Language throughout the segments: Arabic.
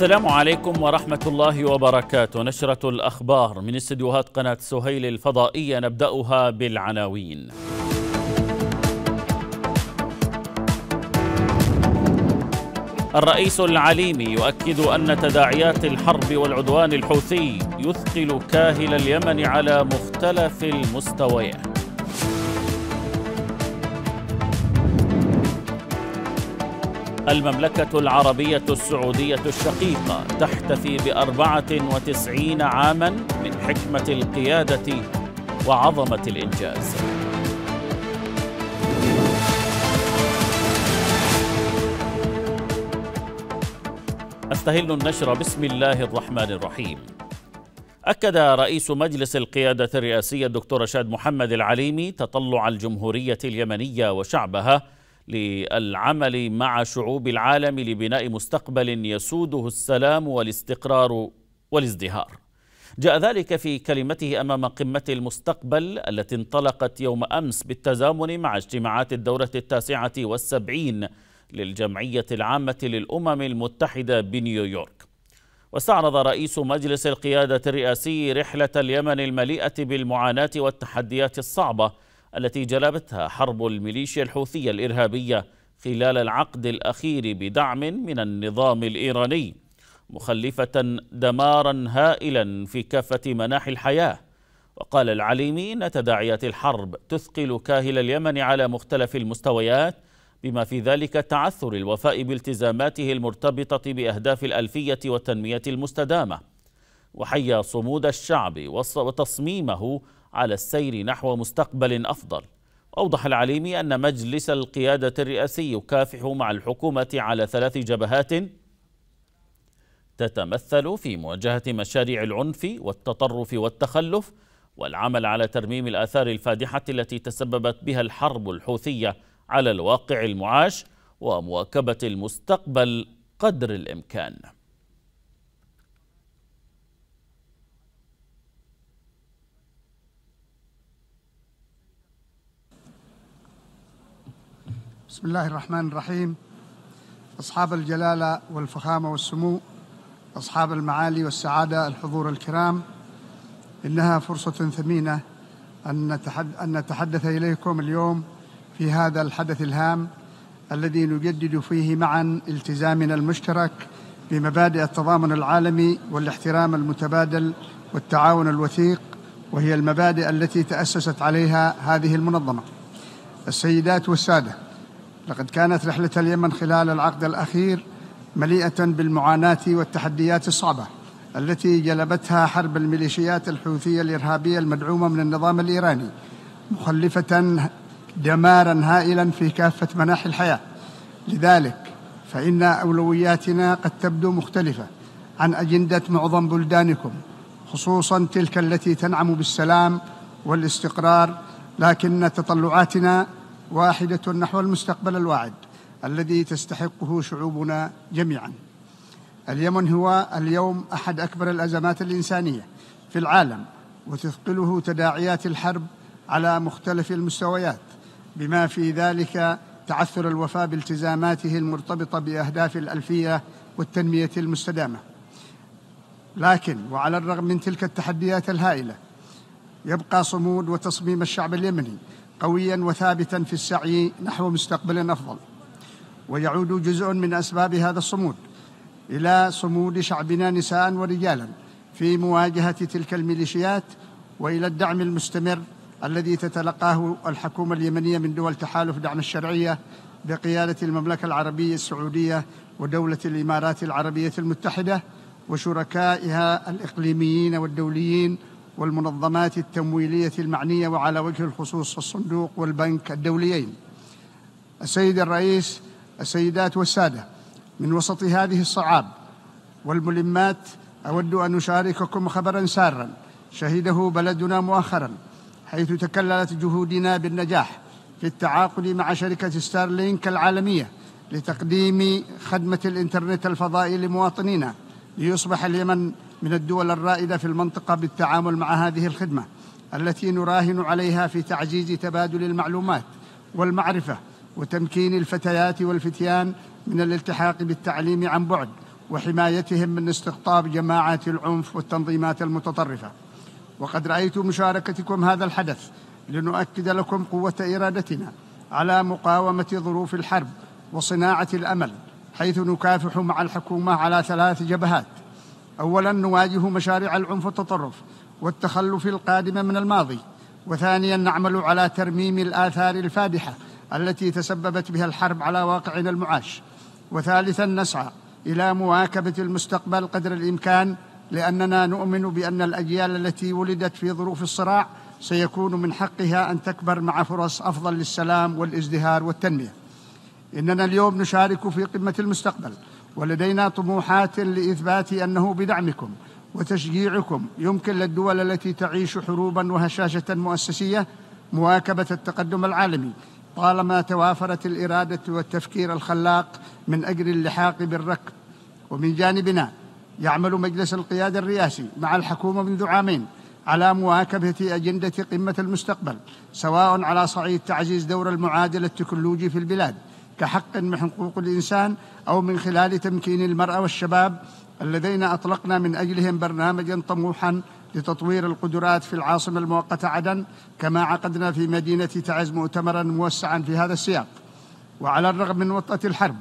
السلام عليكم ورحمة الله وبركاته. نشرة الأخبار من استديوهات قناة سهيل الفضائية نبدأها بالعناوين. الرئيس العليمي يؤكد أن تداعيات الحرب والعدوان الحوثي يثقل كاهل اليمن على مختلف المستويات. المملكة العربية السعودية الشقيقة تحتفي بأربعة وتسعين عاما من حكمة القيادة وعظمة الإنجاز. أستهل النشر بسم الله الرحمن الرحيم. أكد رئيس مجلس القيادة الرئاسية الدكتور رشاد محمد العليمي تطلع الجمهورية اليمنية وشعبها للعمل مع شعوب العالم لبناء مستقبل يسوده السلام والاستقرار والازدهار. جاء ذلك في كلمته أمام قمة المستقبل التي انطلقت يوم أمس بالتزامن مع اجتماعات الدورة التاسعة والسبعين للجمعية العامة للأمم المتحدة بنيويورك. واستعرض رئيس مجلس القيادة الرئاسي رحلة اليمن المليئة بالمعاناة والتحديات الصعبة التي جلبتها حرب الميليشيا الحوثية الإرهابية خلال العقد الأخير بدعم من النظام الإيراني مخلفة دمارا هائلا في كافة مناحي الحياة. وقال العليمي أن تداعيات الحرب تثقل كاهل اليمن على مختلف المستويات بما في ذلك تعثر الوفاء بالتزاماته المرتبطة بأهداف الألفية والتنمية المستدامة. وحيا صمود الشعب وتصميمه على السير نحو مستقبل أفضل. أوضح العليمي أن مجلس القيادة الرئاسي يكافح مع الحكومة على ثلاث جبهات تتمثل في مواجهة مشاريع العنف والتطرف والتخلف والعمل على ترميم الآثار الفادحة التي تسببت بها الحرب الحوثية على الواقع المعاش ومواكبة المستقبل قدر الإمكان. بسم الله الرحمن الرحيم. أصحاب الجلالة والفخامة والسمو أصحاب المعالي والسعادة الحضور الكرام إنها فرصة ثمينة أن نتحدث إليكم اليوم في هذا الحدث الهام الذي نجدد فيه معا التزامنا المشترك بمبادئ التضامن العالمي والاحترام المتبادل والتعاون الوثيق وهي المبادئ التي تأسست عليها هذه المنظمة. السيدات والسادة لقد كانت رحلة اليمن خلال العقد الأخير مليئة بالمعاناة والتحديات الصعبة التي جلبتها حرب الميليشيات الحوثية الإرهابية المدعومة من النظام الإيراني مخلفة دمارا هائلا في كافة مناحي الحياة. لذلك فإن أولوياتنا قد تبدو مختلفة عن أجندة معظم بلدانكم خصوصا تلك التي تنعم بالسلام والاستقرار لكن تطلعاتنا واحدة نحو المستقبل الواعد الذي تستحقه شعوبنا جميعا. اليمن هو اليوم أحد أكبر الأزمات الإنسانية في العالم وتثقله تداعيات الحرب على مختلف المستويات بما في ذلك تعثر الوفاء بالتزاماته المرتبطة بأهداف الألفية والتنمية المستدامة. لكن وعلى الرغم من تلك التحديات الهائلة يبقى صمود وتصميم الشعب اليمني قويا وثابتا في السعي نحو مستقبل أفضل. ويعود جزء من أسباب هذا الصمود إلى صمود شعبنا نساء ورجالا في مواجهة تلك الميليشيات وإلى الدعم المستمر الذي تتلقاه الحكومة اليمنية من دول تحالف دعم الشرعية بقيادة المملكة العربية السعودية ودولة الإمارات العربية المتحدة وشركائها الإقليميين والدوليين والمنظمات التمويلية المعنية وعلى وجه الخصوص الصندوق والبنك الدوليين. السيد الرئيس السيدات والسادة من وسط هذه الصعاب والملمات أود أن أشارككم خبرا سارا شهده بلدنا مؤخرا حيث تكللت جهودنا بالنجاح في التعاقد مع شركة ستارلينك العالمية لتقديم خدمة الإنترنت الفضائي لمواطنينا ليصبح اليمن من الدول الرائدة في المنطقة بالتعامل مع هذه الخدمة التي نراهن عليها في تعزيز تبادل المعلومات والمعرفة وتمكين الفتيات والفتيان من الالتحاق بالتعليم عن بعد وحمايتهم من استقطاب جماعات العنف والتنظيمات المتطرفة. وقد رأيت مشاركتكم هذا الحدث لنؤكد لكم قوة إرادتنا على مقاومة ظروف الحرب وصناعة الأمل حيث نكافح مع الحكومة على ثلاث جبهات اولا نواجه مشاريع العنف والتطرف والتخلف القادم من الماضي وثانيا نعمل على ترميم الآثار الفادحة التي تسببت بها الحرب على واقعنا المعاش. وثالثا نسعى إلى مواكبة المستقبل قدر الإمكان لأننا نؤمن بأن الأجيال التي ولدت في ظروف الصراع سيكون من حقها أن تكبر مع فرص أفضل للسلام والازدهار والتنمية. إننا اليوم نشارك في قمة المستقبل ولدينا طموحات لإثبات أنه بدعمكم وتشجيعكم يمكن للدول التي تعيش حروبا وهشاشة مؤسسية مواكبة التقدم العالمي. طالما توافرت الإرادة والتفكير الخلاق من أجل اللحاق بالركب. ومن جانبنا يعمل مجلس القيادة الرئاسي مع الحكومة منذ عامين على مواكبة أجندة قمة المستقبل سواء على صعيد تعزيز دور المعادل التكنولوجي في البلاد كحق من حقوق الإنسان أو من خلال تمكين المرأة والشباب الذين أطلقنا من أجلهم برنامجا طموحا لتطوير القدرات في العاصمة المؤقتة عدن كما عقدنا في مدينة تعز مؤتمرا موسعا في هذا السياق. وعلى الرغم من وطأة الحرب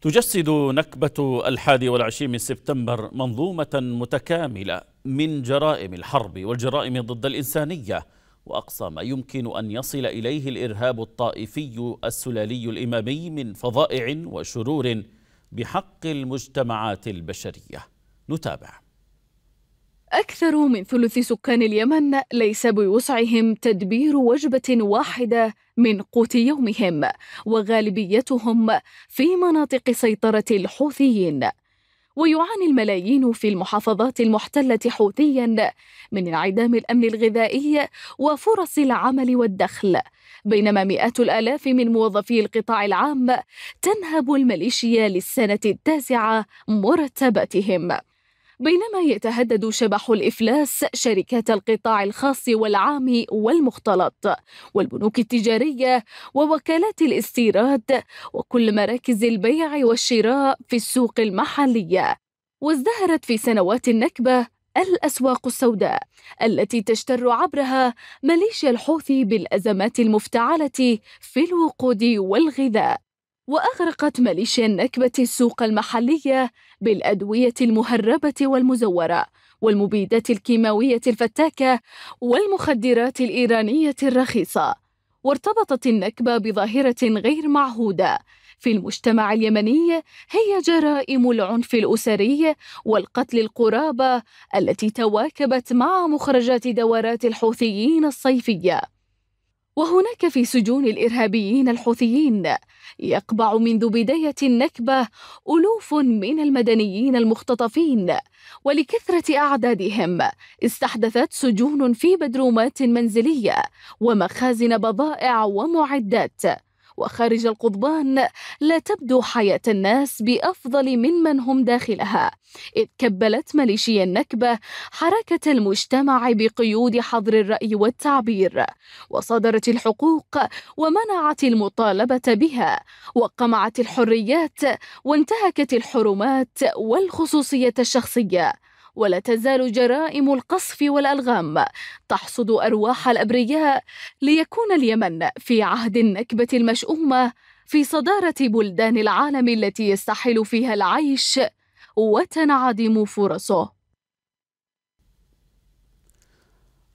تجسد نكبة الحادي والعشرين من سبتمبر منظومة متكاملة من جرائم الحرب والجرائم ضد الإنسانية. وأقصى ما يمكن أن يصل إليه الإرهاب الطائفي السلالي الإمامي من فظائع وشرور بحق المجتمعات البشرية. نتابع. أكثر من ثلث سكان اليمن ليس بوسعهم تدبير وجبة واحدة من قوت يومهم وغالبيتهم في مناطق سيطرة الحوثيين. ويعاني الملايين في المحافظات المحتلة حوثيا من انعدام الأمن الغذائي وفرص العمل والدخل. بينما مئات الآلاف من موظفي القطاع العام تنهب الميليشيا للسنة التاسعة مرتباتهم بينما يتهدد شبح الإفلاس شركات القطاع الخاص والعام والمختلط والبنوك التجارية ووكالات الاستيراد وكل مراكز البيع والشراء في السوق المحلية. وازدهرت في سنوات النكبة الأسواق السوداء التي تشتر عبرها ميليشيا الحوثي بالأزمات المفتعلة في الوقود والغذاء. وأغرقت ميليشيا النكبة السوق المحلية بالأدوية المهربة والمزورة والمبيدات الكيماوية الفتاكة والمخدرات الإيرانية الرخيصة. وارتبطت النكبة بظاهرة غير معهودة. في المجتمع اليمني هي جرائم العنف الأسري والقتل القرابة التي تواكبت مع مخرجات دورات الحوثيين الصيفية. وهناك في سجون الإرهابيين الحوثيين يقبع منذ بداية النكبة ألوف من المدنيين المختطفين. ولكثرة أعدادهم استحدثت سجون في بدرومات منزلية ومخازن بضائع ومعدات. وخارج القضبان لا تبدو حياة الناس بأفضل ممن هم داخلها. إذ كبلت ميليشيا النكبة حركة المجتمع بقيود حظر الرأي والتعبير وصدرت الحقوق ومنعت المطالبة بها وقمعت الحريات وانتهكت الحرمات والخصوصية الشخصية. ولا تزال جرائم القصف والألغام تحصد أرواح الأبرياء ليكون اليمن في عهد النكبة المشؤومة في صدارة بلدان العالم التي يستحيل فيها العيش وتنعدم فرصه.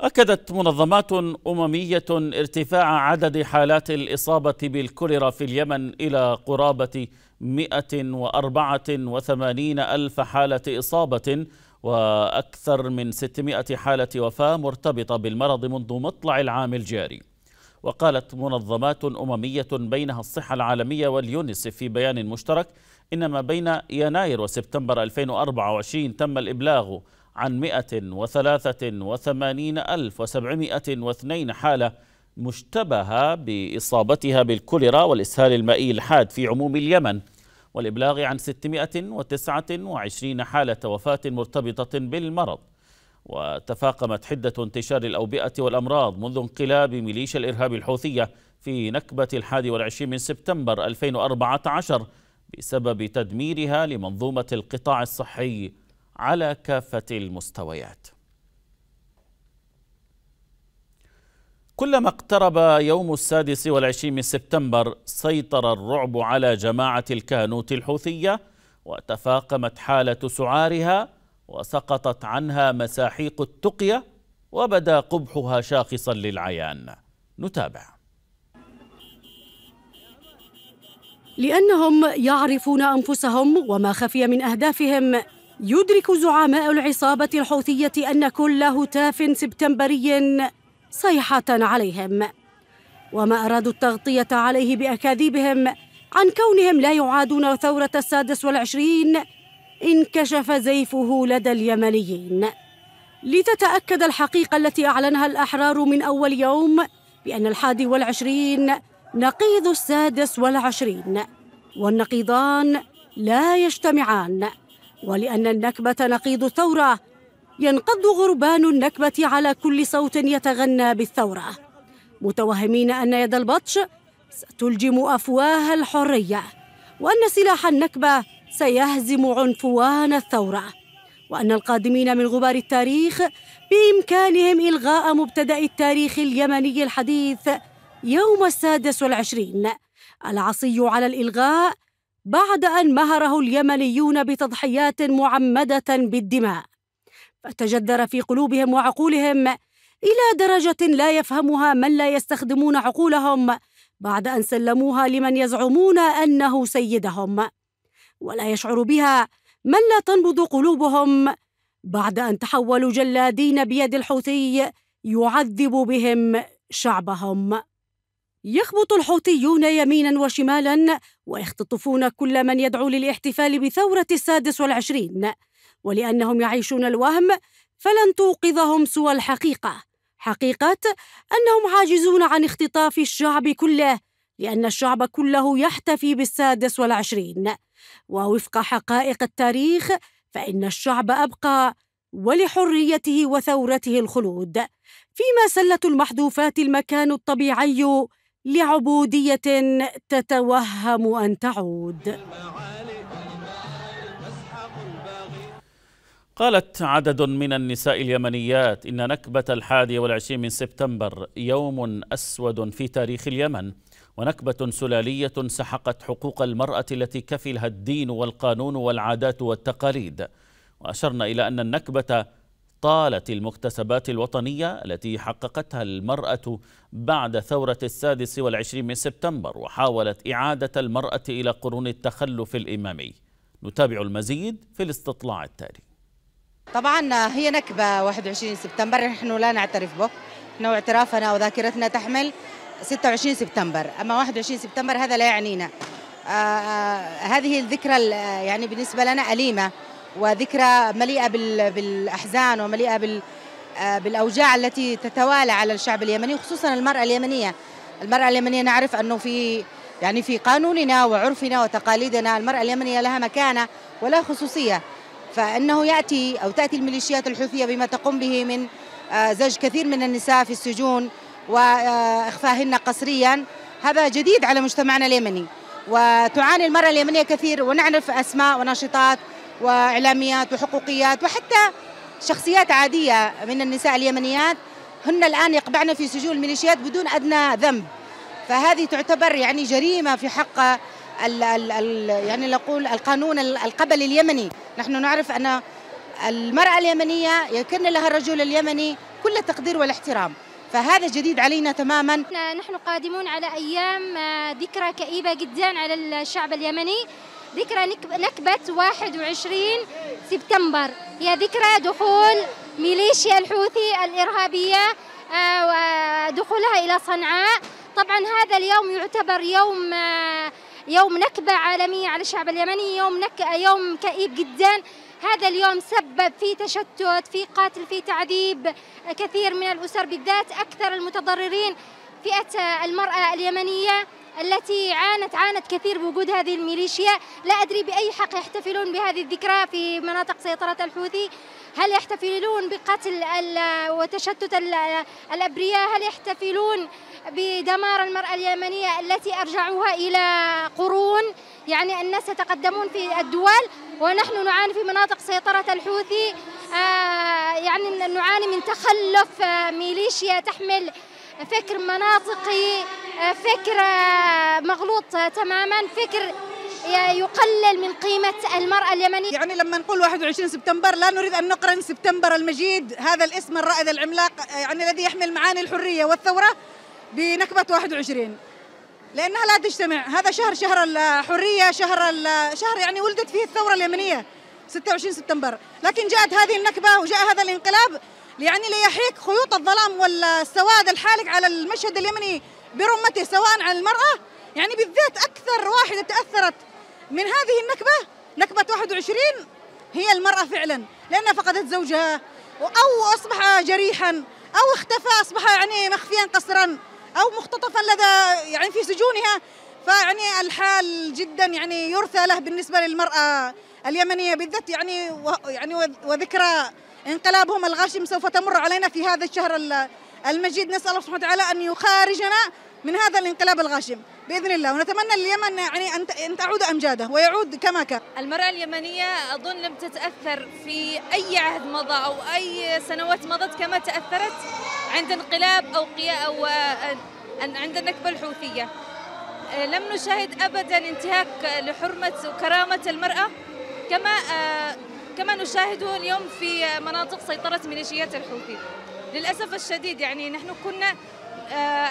أكدت منظمات أممية ارتفاع عدد حالات الإصابة بالكوليرا في اليمن إلى قرابة 184 ألف حالة إصابة وأكثر من 600 حالة وفاة مرتبطة بالمرض منذ مطلع العام الجاري. وقالت منظمات أممية بينها الصحة العالمية واليونسف في بيان مشترك إن ما بين يناير وسبتمبر 2024 تم الإبلاغ عن 183702 حالة مشتبهة بإصابتها بالكوليرا والإسهال المائي الحاد في عموم اليمن. والإبلاغ عن 629 حالة وفاة مرتبطة بالمرض وتفاقمت حدة انتشار الأوبئة والأمراض منذ انقلاب ميليشيا الإرهاب الحوثية في نكبة الحادي والعشرين من سبتمبر 2014 بسبب تدميرها لمنظومة القطاع الصحي على كافة المستويات. كلما اقترب يوم السادس والعشرين من سبتمبر سيطر الرعب على جماعة الكهنوت الحوثية وتفاقمت حالة سعارها وسقطت عنها مساحيق التقية وبدا قبحها شاخصا للعيان. نتابع. لأنهم يعرفون أنفسهم وما خفي من أهدافهم يدرك زعماء العصابة الحوثية أن كل هتاف سبتمبري صيحة عليهم. وما أرادوا التغطية عليه بأكاذيبهم عن كونهم لا يعادون ثورة السادس والعشرين انكشف زيفه لدى اليمنيين. لتتأكد الحقيقة التي أعلنها الأحرار من أول يوم بأن الحادي والعشرين نقيض السادس والعشرين والنقيضان لا يجتمعان ولأن النكبة نقيض الثورة ينقض غربان النكبة على كل صوت يتغنى بالثورة. متوهمين أن يد البطش ستلجم أفواه الحرية وأن سلاح النكبة سيهزم عنفوان الثورة وأن القادمين من غبار التاريخ بإمكانهم إلغاء مبتدأ التاريخ اليمني الحديث يوم السادس والعشرين. العصي على الإلغاء بعد أن مهره اليمنيون بتضحيات معمدة بالدماء. فتجدر في قلوبهم وعقولهم إلى درجة لا يفهمها من لا يستخدمون عقولهم بعد أن سلموها لمن يزعمون أنه سيدهم ولا يشعر بها من لا تنبض قلوبهم بعد أن تحولوا جلادين بيد الحوثي يعذب بهم شعبهم. يخبط الحوثيون يمينا وشمالا ويختطفون كل من يدعو للاحتفال بثورة السادس والعشرين ولأنهم يعيشون الوهم فلن توقظهم سوى الحقيقة. حقيقة أنهم عاجزون عن اختطاف الشعب كله لأن الشعب كله يحتفي بالسادس والعشرين. ووفق حقائق التاريخ فإن الشعب أبقى ولحريته وثورته الخلود. فيما سلة المحذوفات المكان الطبيعي لعبودية تتوهم أن تعود. قالت عدد من النساء اليمنيات إن نكبة الحادي والعشرين من سبتمبر يوم أسود في تاريخ اليمن ونكبة سلالية سحقت حقوق المرأة التي كفلها الدين والقانون والعادات والتقاليد. وأشرنا إلى أن النكبة طالت المكتسبات الوطنية التي حققتها المرأة بعد ثورة السادس والعشرين من سبتمبر وحاولت إعادة المرأة إلى قرون التخلف الإمامي. نتابع المزيد في الاستطلاع التالي. طبعا هي نكبة 21 سبتمبر نحن لا نعترف به. نحن اعترافنا وذاكرتنا تحمل 26 سبتمبر. أما 21 سبتمبر هذا لا يعنينا. آه, آه، هذه الذكرى يعني بالنسبة لنا أليمة وذكرى مليئة بالأحزان ومليئة بال آه، بالأوجاع التي تتوالى على الشعب اليمني وخصوصا المرأة اليمنية. المرأة اليمنية نعرف أنه في يعني في قانوننا وعرفنا وتقاليدنا المرأة اليمنية لها مكانة ولا خصوصية. فإنه يأتي أو تأتي الميليشيات الحوثية بما تقوم به من آه، زج كثير من النساء في السجون وإخفاهن قسريا. هذا جديد على مجتمعنا اليمني. وتعاني المرأة اليمنية كثير ونعرف أسماء وناشطات وإعلاميات وحقوقيات وحتى شخصيات عادية من النساء اليمنيات. هن الآن يقبعن في سجون الميليشيات بدون أدنى ذنب. فهذه تعتبر يعني جريمة في حق ال ال ال يعني نقول القانون القبلي اليمني. نحن نعرف أن المرأة اليمنية يكن لها الرجل اليمني كل التقدير والاحترام. فهذا جديد علينا تماما. نحن قادمون على أيام آه، ذكرى كئيبة جدا على الشعب اليمني. ذكرى نكبة 21 سبتمبر. هي ذكرى دخول ميليشيا الحوثي الإرهابية آه، ودخولها إلى صنعاء. طبعا هذا اليوم يعتبر يوم آه، يوم نكبة عالمية على الشعب اليمني يوم نك يوم كئيب جدا. هذا اليوم سبب في تشتت في قتل في تعذيب كثير من الأسر بالذات أكثر المتضررين فئة المرأة اليمنية التي عانت عانت كثير بوجود هذه الميليشيا. لا أدري بأي حق يحتفلون بهذه الذكرى في مناطق سيطرة الحوثي. هل يحتفلون بقتل وتشتت الأبرياء؟ هل يحتفلون بدمار المرأة اليمنية التي أرجعوها إلى قرون؟ يعني الناس يتقدمون في الدول ونحن نعاني في مناطق سيطرة الحوثي. آه، يعني نعاني من تخلف آه، ميليشيا تحمل فكر مناطقي آه، فكر مغلوط تماما فكر يقلل من قيمة المرأة اليمنية. يعني لما نقول 21 سبتمبر لا نريد أن نقرن سبتمبر المجيد هذا الاسم الرائد العملاق يعني الذي يحمل معاني الحرية والثورة بنكبة 21 لأنها لا تجتمع. هذا شهر شهر الحرية شهر شهر يعني ولدت فيه الثورة اليمنية 26 سبتمبر. لكن جاءت هذه النكبة وجاء هذا الانقلاب يعني ليحيك خيوط الظلام والسواد الحالق على المشهد اليمني برمته سواء على المرأة يعني بالذات أكثر واحدة تأثرت من هذه النكبة نكبة 21 هي المرأة فعلا لأنها فقدت زوجها أو أصبح جريحا أو اختفى أصبح يعني مخفيا قسرا أو مختطفا لدى يعني في سجونها. فيعني الحال جدا يعني يرثى له بالنسبة للمرأة اليمنية بالذات. يعني يعني وذكرى انقلابهم الغاشم سوف تمر علينا في هذا الشهر المجيد. نسأل الله سبحانه وتعالى أن يخارجنا من هذا الانقلاب الغاشم. بإذن الله ونتمنى اليمن يعني أن تعود أمجاده ويعود كما كان. المرأة اليمنية أظن لم تتأثر في أي عهد مضى أو أي سنوات مضت كما تأثرت عند انقلاب أو أو عند النكبة الحوثية. لم نشاهد ابدا انتهاك لحرمة وكرامة المرأة كما كما نشاهده اليوم في مناطق سيطرة ميليشيات الحوثي. للأسف الشديد يعني نحن كنا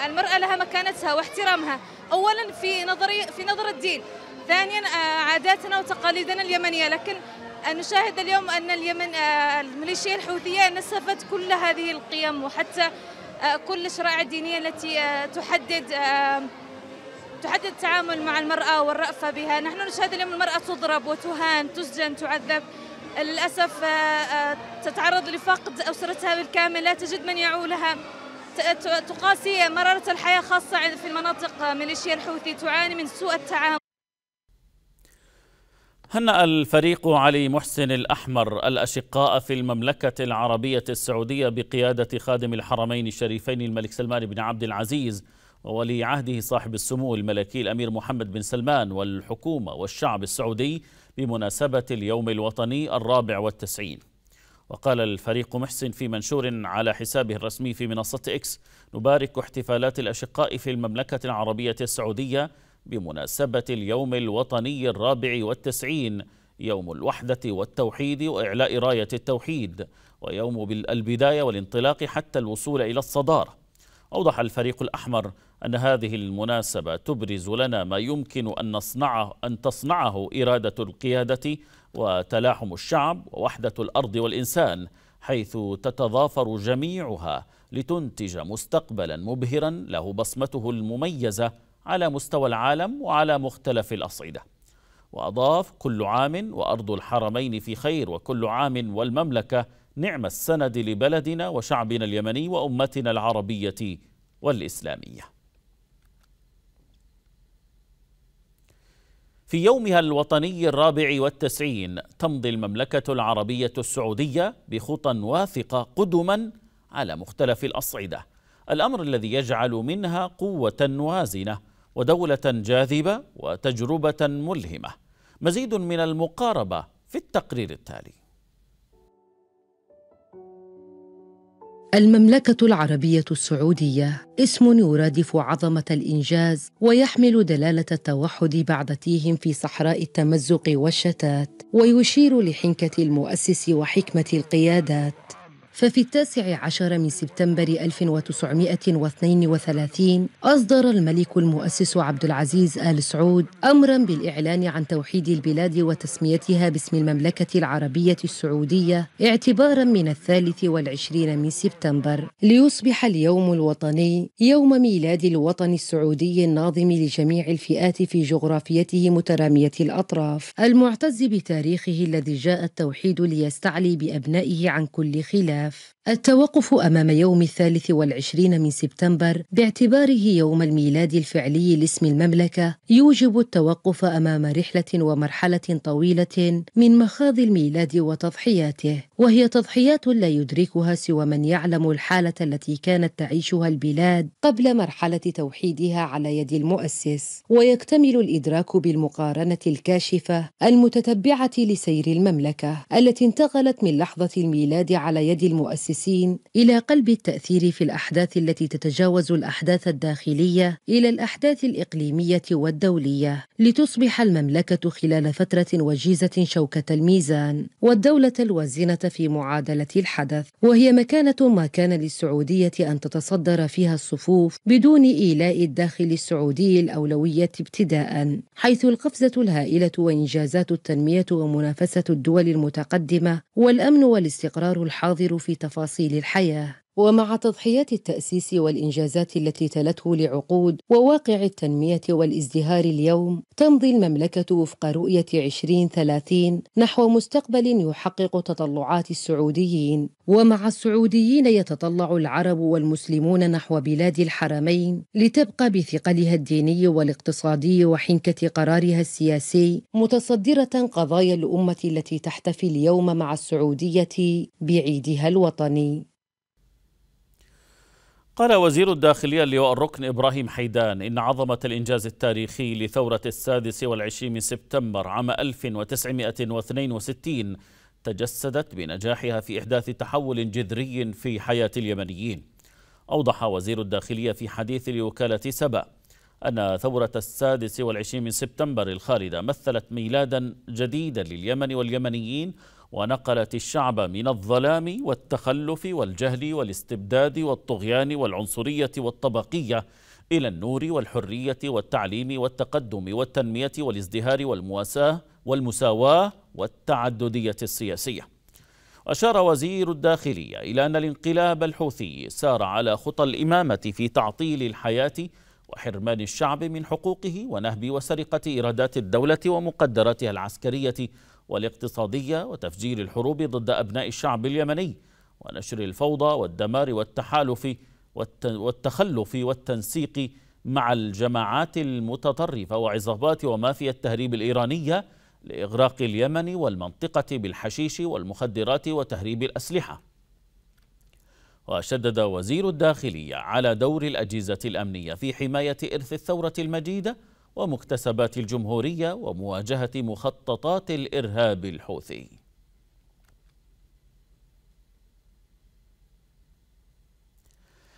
المرأة لها مكانتها واحترامها. أولا في نظري في نظر الدين. ثانيا آه، عاداتنا وتقاليدنا اليمنية. لكن نشاهد اليوم أن اليمن آه، الميليشيا الحوثية نسفت كل هذه القيم وحتى كل الشرائع الدينية التي تحدد تحدد التعامل مع المرأة والرأفة بها. نحن نشاهد اليوم المرأة تضرب وتهان تسجن تعذب. للأسف تتعرض لفقد أسرتها بالكامل. لا تجد من يعولها. تقاسي مرارة الحياة خاصة في المناطق ميليشيا الحوثي. تعاني من سوء التعامل. هنأ الفريق علي محسن الأحمر الأشقاء في المملكة العربية السعودية بقيادة خادم الحرمين الشريفين الملك سلمان بن عبد العزيز وولي عهده صاحب السمو الملكي الأمير محمد بن سلمان والحكومة والشعب السعودي بمناسبة اليوم الوطني الرابع والتسعين. وقال الفريق محسن في منشور على حسابه الرسمي في منصة إكس نبارك احتفالات الأشقاء في المملكة العربية السعودية بمناسبة اليوم الوطني الرابع والتسعين يوم الوحدة والتوحيد وإعلاء راية التوحيد ويوم البداية والانطلاق حتى الوصول إلى الصدارة. أوضح الفريق الأحمر أن هذه المناسبة تبرز لنا ما يمكن أن نصنعه أن تصنعه إرادة القيادة وتلاحم الشعب ووحدة الأرض والإنسان حيث تتضافر جميعها لتنتج مستقبلا مبهرا له بصمته المميزة على مستوى العالم وعلى مختلف الأصعدة. وأضاف كل عام وأرض الحرمين في خير وكل عام والمملكة نعم السند لبلدنا وشعبنا اليمني وأمتنا العربية والإسلامية. في يومها الوطني الرابع والتسعين تمضي المملكة العربية السعودية بخطى واثقة قدما على مختلف الأصعدة. الأمر الذي يجعل منها قوة وازنة ودولة جاذبة وتجربة ملهمة. مزيد من المقاربة في التقرير التالي. المملكة العربية السعودية اسم يرادف عظمة الإنجاز ويحمل دلالة التوحد بعد تيه في صحراء التمزق والشتات ويشير لحنكة المؤسس وحكمة القيادات. ففي التاسع عشر من سبتمبر 1932 أصدر الملك المؤسس عبد العزيز آل سعود أمرا بالإعلان عن توحيد البلاد وتسميتها باسم المملكة العربية السعودية اعتبارا من الثالث والعشرين من سبتمبر. ليصبح اليوم الوطني يوم ميلاد الوطن السعودي الناظم لجميع الفئات في جغرافيته مترامية الأطراف. المعتز بتاريخه الذي جاء التوحيد ليستعلي بأبنائه عن كل خلاف. have التوقف أمام يوم الثالث والعشرين من سبتمبر باعتباره يوم الميلاد الفعلي لاسم المملكة يوجب التوقف أمام رحلة ومرحلة طويلة من مخاض الميلاد وتضحياته وهي تضحيات لا يدركها سوى من يعلم الحالة التي كانت تعيشها البلاد قبل مرحلة توحيدها على يد المؤسس ويكتمل الإدراك بالمقارنة الكاشفة المتتبعة لسير المملكة التي انتقلت من لحظة الميلاد على يد المؤسس المؤسسين إلى قلب التأثير في الأحداث التي تتجاوز الأحداث الداخلية إلى الأحداث الإقليمية والدولية لتصبح المملكة خلال فترة وجيزة شوكة الميزان والدولة الوازنة في معادلة الحدث وهي مكانة ما كان للسعودية أن تتصدر فيها الصفوف بدون إيلاء الداخل السعودي الأولوية ابتداء حيث القفزة الهائلة وإنجازات التنمية ومنافسة الدول المتقدمة والأمن والاستقرار الحاضر في تفاصيل تفاصيل الحياة. ومع تضحيات التأسيس والإنجازات التي تلته لعقود وواقع التنمية والازدهار اليوم تمضي المملكة وفق رؤية 2030 نحو مستقبل يحقق تطلعات السعوديين. ومع السعوديين يتطلع العرب والمسلمون نحو بلاد الحرمين لتبقى بثقلها الديني والاقتصادي وحنكة قرارها السياسي متصدرة قضايا الأمة التي تحتفي اليوم مع السعودية بعيدها الوطني. قال وزير الداخلية اللواء الركن إبراهيم حيدان إن عظمة الإنجاز التاريخي لثورة السادس والعشرين من سبتمبر عام 1962 تجسدت بنجاحها في إحداث تحول جذري في حياة اليمنيين. أوضح وزير الداخلية في حديث لوكالة سبأ أن ثورة السادس والعشرين من سبتمبر الخالدة مثلت ميلادا جديدا لليمن واليمنيين ونقلت الشعب من الظلام والتخلف والجهل والاستبداد والطغيان والعنصرية والطبقية إلى النور والحرية والتعليم والتقدم والتنمية والازدهار والمواساة والمساواة والتعددية السياسية. أشار وزير الداخلية إلى أن الانقلاب الحوثي سار على خطى الإمامة في تعطيل الحياة وحرمان الشعب من حقوقه ونهب وسرقة إيرادات الدولة ومقدراتها العسكرية والاقتصادية وتفجير الحروب ضد أبناء الشعب اليمني ونشر الفوضى والدمار والتحالف والتخلف والتنسيق مع الجماعات المتطرفة وعصابات ومافيا التهريب الإيرانية لإغراق اليمن والمنطقة بالحشيش والمخدرات وتهريب الأسلحة. وشدد وزير الداخلية على دور الأجهزة الأمنية في حماية إرث الثورة المجيدة ومكتسبات الجمهورية ومواجهة مخططات الإرهاب الحوثي.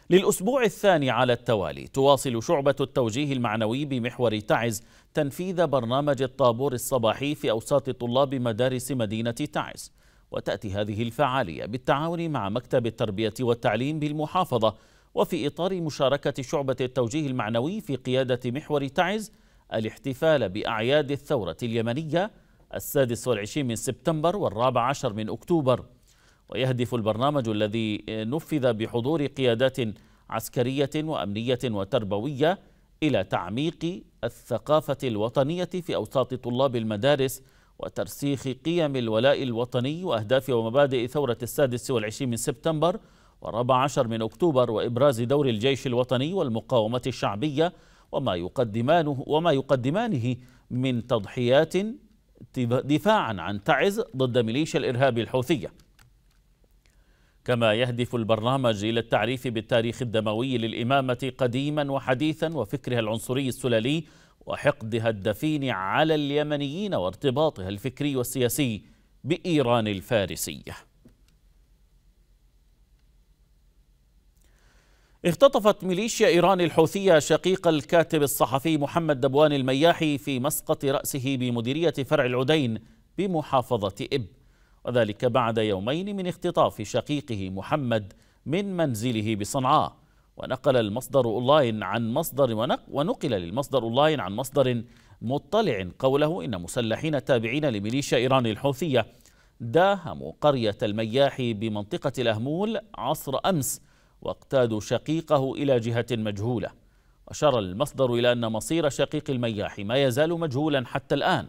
للأسبوع الثاني على التوالي تواصل شعبة التوجيه المعنوي بمحور تعز تنفيذ برنامج الطابور الصباحي في أوساط طلاب مدارس مدينة تعز. وتأتي هذه الفعالية بالتعاون مع مكتب التربية والتعليم بالمحافظة وفي إطار مشاركة شعبة التوجيه المعنوي في قيادة محور تعز الاحتفال بأعياد الثورة اليمنية السادس والعشرين من سبتمبر والرابع عشر من أكتوبر. ويهدف البرنامج الذي نفذ بحضور قيادات عسكرية وأمنية وتربوية إلى تعميق الثقافة الوطنية في أوساط طلاب المدارس وترسيخ قيم الولاء الوطني وأهداف ومبادئ ثورة السادس والعشرين من سبتمبر والرابع عشر من أكتوبر وإبراز دور الجيش الوطني والمقاومة الشعبية وما يقدمانه وما يقدمانه من تضحيات دفاعا عن تعز ضد ميليشيا الإرهاب الحوثية. كما يهدف البرنامج إلى التعريف بالتاريخ الدموي للإمامة قديما وحديثا وفكرها العنصري السلالي وحقدها الدفين على اليمنيين وارتباطها الفكري والسياسي بإيران الفارسية. اختطفت ميليشيا إيران الحوثية شقيق الكاتب الصحفي محمد دبوان المياحي في مسقط رأسه بمديرية فرع العدين بمحافظة إب. وذلك بعد يومين من اختطاف شقيقه محمد من منزله بصنعاء. ونقل المصدر أونلاين عن مصدر ونقل للمصدر أونلاين عن مصدر مطلع قوله إن مسلحين تابعين لميليشيا إيران الحوثية داهموا قرية المياحي بمنطقة الأهمول عصر أمس واقتادوا شقيقه إلى جهة مجهولة. أشار المصدر إلى أن مصير شقيق المياح ما يزال مجهولا حتى الآن.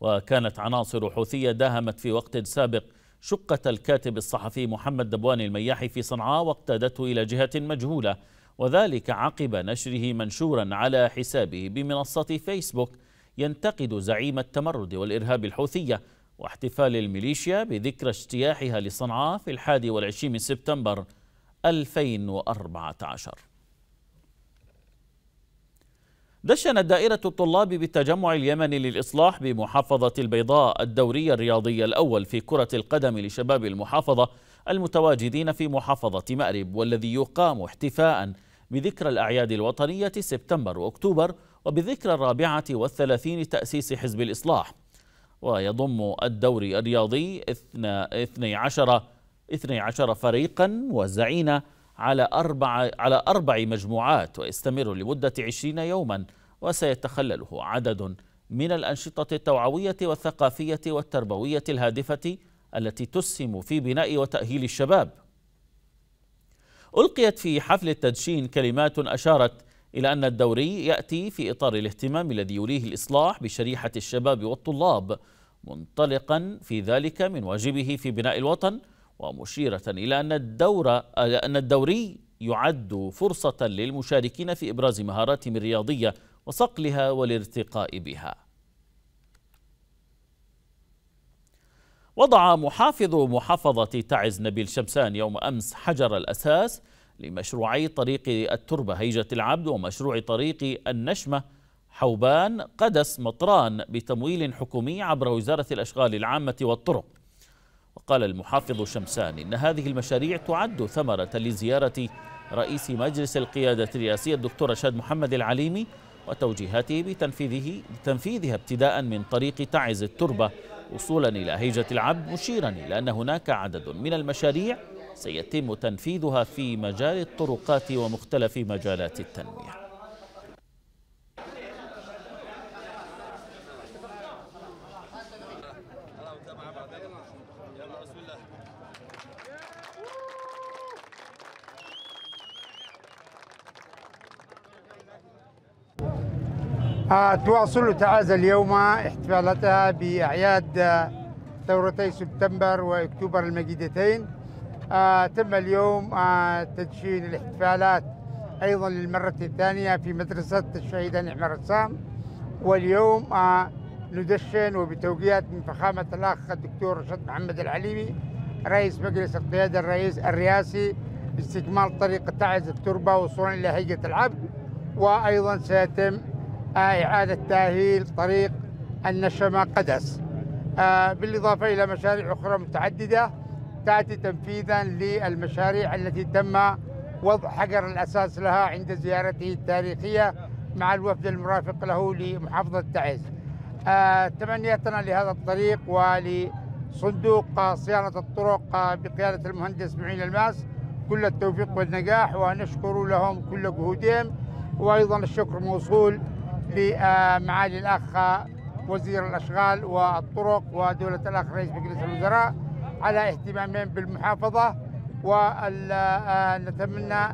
وكانت عناصر حوثية داهمت في وقت سابق شقة الكاتب الصحفي محمد دبوان المياحي في صنعاء واقتادته إلى جهة مجهولة وذلك عقب نشره منشورا على حسابه بمنصة فيسبوك ينتقد زعيم التمرد والإرهاب الحوثية واحتفال الميليشيا بذكرى اجتياحها لصنعاء في الحادي والعشرين من سبتمبر 2014 دشنت دائرة الطلاب بالتجمع اليمني للإصلاح بمحافظة البيضاء الدوري الرياضي الأول في كرة القدم لشباب المحافظة المتواجدين في محافظة مأرب والذي يقام احتفاء بذكرى الأعياد الوطنية سبتمبر وأكتوبر وبذكرى الرابعة والثلاثين تأسيس حزب الإصلاح. ويضم الدوري الرياضي 12 12 فريقا موزعين على أربع على أربع مجموعات ويستمر لمدة 20 يوما وسيتخلله عدد من الأنشطة التوعوية والثقافية والتربوية الهادفة التي تسهم في بناء وتأهيل الشباب. ألقيت في حفل التدشين كلمات أشارت إلى أن الدوري يأتي في إطار الاهتمام الذي يريه الإصلاح بشريحة الشباب والطلاب منطلقا في ذلك من واجبه في بناء الوطن ومشيرة إلى أن الدورة أن الدوري يعد فرصة للمشاركين في إبراز مهاراتهم الرياضية وصقلها والارتقاء بها. وضع محافظ محافظة تعز نبيل شمسان يوم أمس حجر الأساس لمشروعي طريق التربة هيجة العبد ومشروع طريق النشمة. حوبان قدس مطران بتمويل حكومي عبر وزارة الأشغال العامة والطرق. وقال المحافظ شمسان إن هذه المشاريع تعد ثمرة لزيارة رئيس مجلس القيادة الرئاسية الدكتور رشاد محمد العليمي وتوجيهاته بتنفيذه بتنفيذها ابتداء من طريق تعز التربة وصولا إلى هيجة العبد مشيرا إلى أن هناك عدد من المشاريع سيتم تنفيذها في مجال الطرقات ومختلف مجالات التنمية. تواصل تعز اليوم احتفالاتها بأعياد ثورتي سبتمبر وأكتوبر المجيدتين. تم اليوم تدشين الاحتفالات أيضا للمرة الثانية في مدرسة الشهيدة نعمة رسام واليوم ندشن وبتوجيهات من فخامة الأخ الدكتور رشد محمد العليمي رئيس مجلس القيادة الرئيس الرئاسي لاستكمال طريق تعز التربة وصولا إلى هيئة العبد. وأيضا سيتم إعادة تأهيل طريق النشمة قدس. آه، بالإضافة إلى مشاريع أخرى متعددة. تأتي تنفيذا للمشاريع التي تم وضع حجر الأساس لها عند زيارته التاريخية مع الوفد المرافق له لمحافظة تعز. آه، تمنياتنا لهذا الطريق ولصندوق صيانة الطرق بقيادة المهندس معين الماس. كل التوفيق والنجاح ونشكر لهم كل جهودهم. وأيضا الشكر موصول لمعالي الأخ وزير الأشغال والطرق ودولة الأخ رئيس مجلس الوزراء. على اهتمامهم بالمحافظة ونتمنى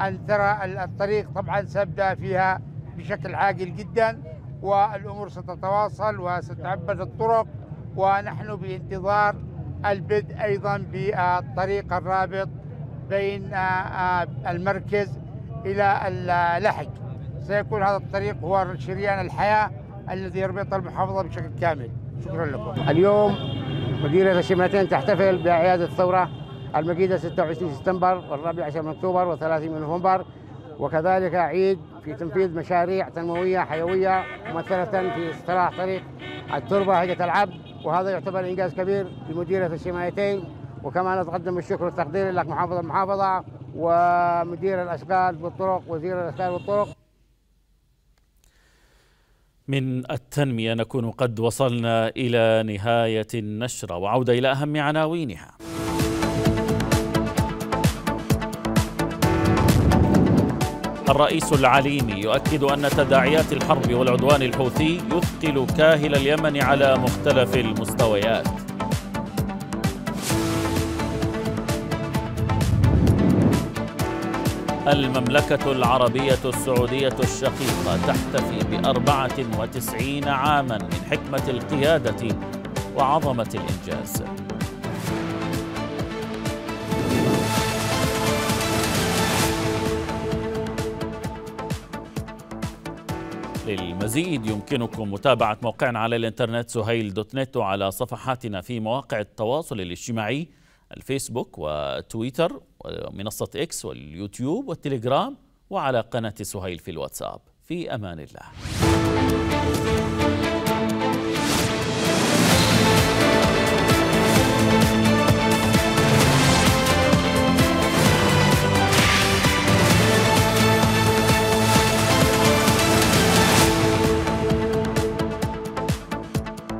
أن ترى الطريق طبعا سيبدأ فيها بشكل عاجل جدا والأمور ستتواصل وستعبد الطرق ونحن بانتظار البدء أيضا بالطريق الرابط بين المركز إلى اللحج سيكون هذا الطريق هو شريان الحياة الذي يربط المحافظة بشكل كامل. شكرا لكم. اليوم مدينة الشماتين تحتفل بأعياد الثورة. المجيدة 26 سبتمبر والرابع عشر من أكتوبر و30 من نوفمبر. وكذلك عيد في تنفيذ مشاريع تنموية حيوية ممثلة في اصطلاح طريق التربة هيئة العبد. وهذا يعتبر إنجاز كبير لمديرة الشمايتين وكما نتقدم الشكر والتقدير لك محافظ المحافظة ومدير الأشغال بالطرق وزير الأشغال بالطرق. من التنمية. نكون قد وصلنا إلى نهاية النشرة وعودة إلى أهم عناوينها. الرئيس العليمي يؤكد أن تداعيات الحرب والعدوان الحوثي يثقل كاهل اليمن على مختلف المستويات. المملكة العربية السعودية الشقيقة تحتفي بأربعة وتسعين عاما من حكمة القيادة وعظمة الإنجاز. للمزيد يمكنكم متابعة موقعنا على الإنترنت سهيل دوت نت وعلى صفحاتنا في مواقع التواصل الاجتماعي الفيسبوك وتويتر. ومنصة إكس واليوتيوب والتليجرام وعلى قناة سهيل في الواتساب. في أمان الله.